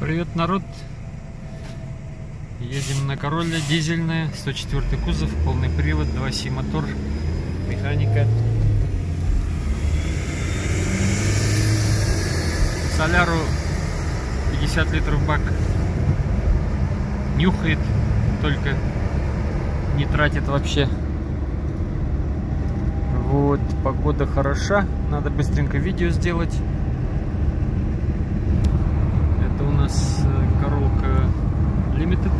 Привет, народ! Едем на Королле, дизельная, 104 кузов, полный привод, 2.7 мотор, механика. Соляру 50 литров бак. Нюхает, только не тратит вообще. Вот, погода хороша, надо быстренько видео сделать. Это у нас э, коробка Limited.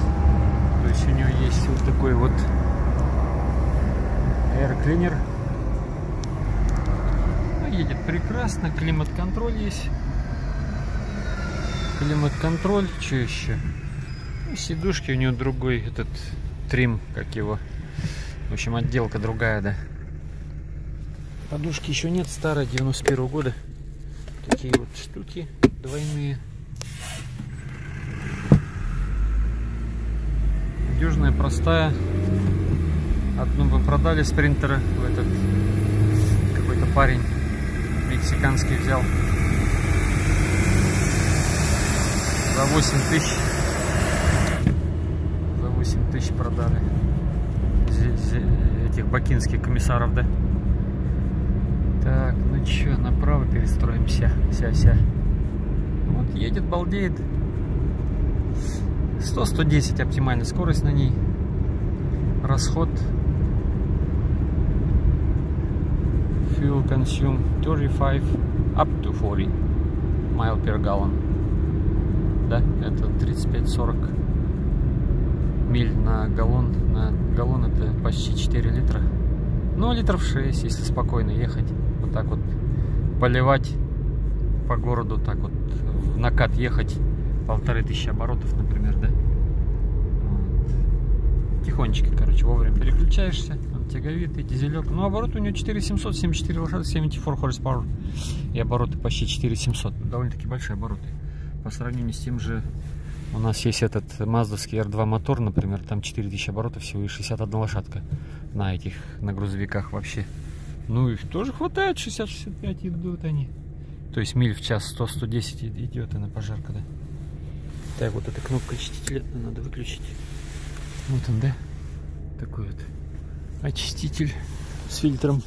То есть у нее есть вот такой вот Air Cleaner. Ну, едет прекрасно, климат-контроль есть. Климат-контроль, что еще? Ну, сидушки у нее другой этот трим, как его. В общем, отделка другая, да. Подушки еще нет, старая, 91 -го года. Такие вот штуки двойные. Надежная, простая. Одну мы продали спринтера в этот какой-то парень мексиканский взял. За 8 тысяч. За 8 тысяч продали. Этих бакинских комиссаров да? Так ну чё направо перестроимся. Вся вся вот едет балдеет 100-110 оптимальная скорость на ней. Расход fuel consume 35 up to 40 mile per gallon. Да, это 35-40 миль на галлон. На галлон это почти 4 литра. Ну, литров 6, если спокойно ехать. Вот так вот поливать по городу, так вот в накат ехать полторы тысячи оборотов, например, да? Вот. Тихонечко, короче, вовремя переключаешься. Он тяговитый, дизелек. Ну, оборот у него 4700, 74 лошадок, 74 horsepower. И обороты почти 4700. Довольно-таки большие обороты. По сравнению с тем же, у нас есть этот маздовский R2 мотор, например, там 4000 оборотов всего и 61 лошадка на этих, на грузовиках вообще. Ну, их тоже хватает, 60-65 идут они. То есть миль в час 100-110 идет она пожарка, да? Так, вот эта кнопка очистителя надо выключить. Вот он, да? Такой вот очиститель с фильтром.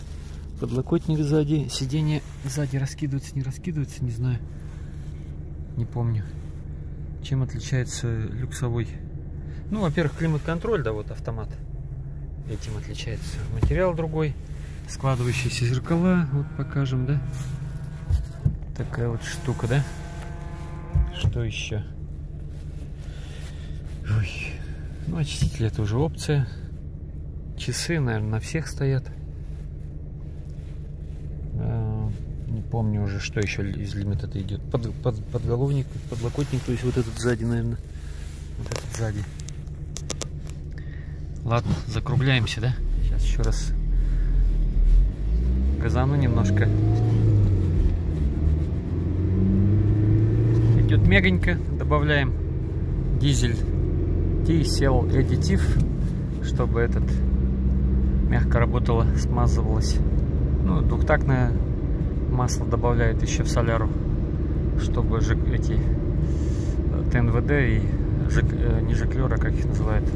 Подлокотник сзади. Сиденье сзади раскидывается, не раскидывается, не знаю. Не помню. Чем отличается люксовой? Ну, во-первых, климат-контроль, да, вот автомат. Этим отличается. Материал другой. Складывающиеся зеркала. Вот покажем, да? Такая вот штука, да? Что еще? Ой. Ну, очиститель это уже опция. Часы, наверное, на всех стоят. А, не помню уже, что еще из лимита идет. Под, под, подголовник, подлокотник, то есть вот этот сзади, наверное. Вот этот сзади. Ладно, закругляемся, да? Сейчас еще раз газану немножко. Идет мегонько, добавляем дизель T-Cell Additive, чтобы этот мягко работало, смазывалось. Ну, двухтактное масло добавляет еще в соляру, чтобы же эти э, ТНВД и жек, э, не жеклера, как их называют,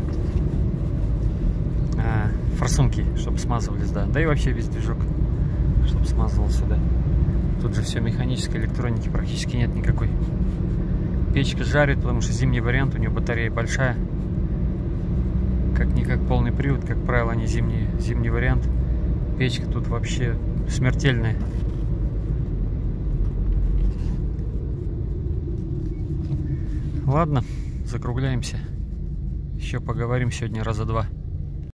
а, форсунки, чтобы смазывались, да. Да и вообще весь движок, чтобы смазывался, да. Тут же все механической электроники практически нет никакой. Печка жарит, потому что зимний вариант, у нее батарея большая полный привод, как правило, не зимний, зимний вариант. Печка тут вообще смертельная. Ладно, закругляемся. Еще поговорим сегодня раза два.